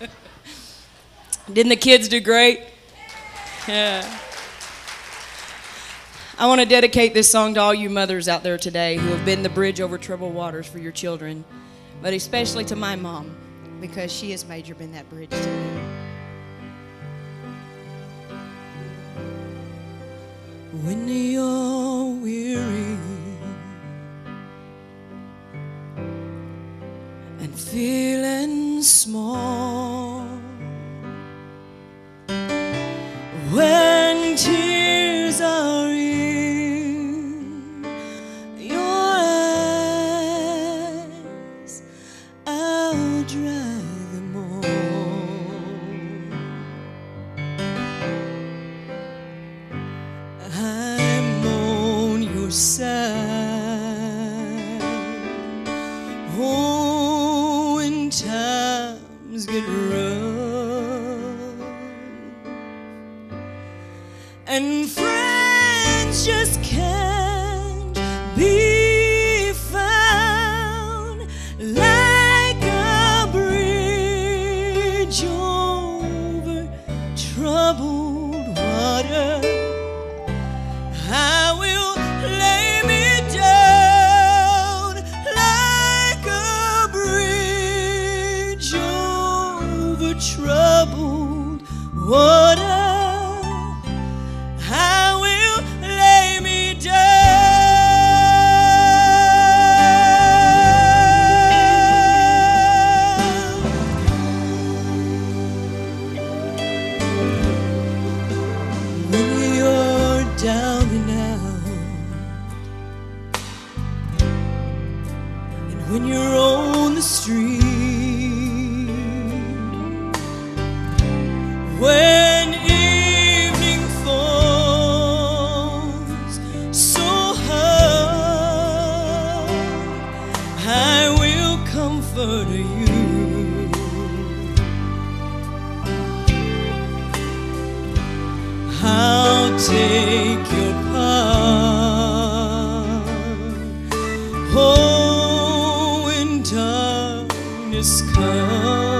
Didn't the kids do great? Yeah. I want to dedicate this song to all you mothers out there today who have been the bridge over troubled waters for your children, but especially to my mom because she has you been that bridge to me. When you're weary and feeling small, dry them all. I'm on your side. Oh, when times get rough and friends just can't troubled water. I will lay me down. When you're down and out, and when you're on the street, I will comfort you. I'll take your part. Oh, when darkness comes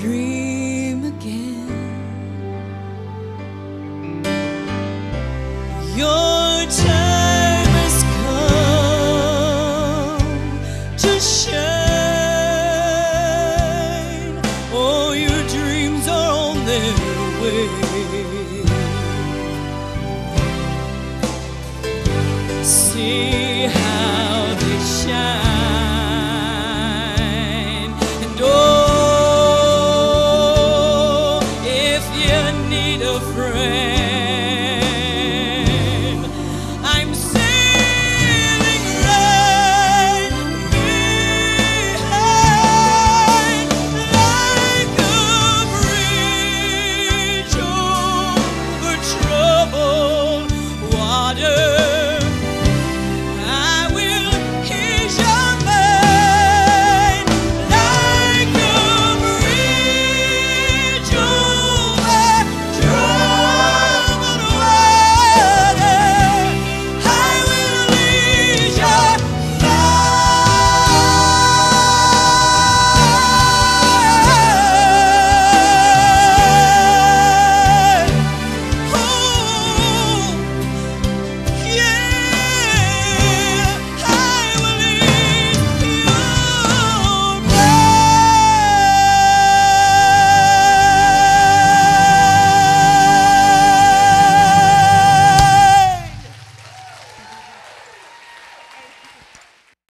Dream again. Your time has come to shine. Oh, your dreams are on their way. See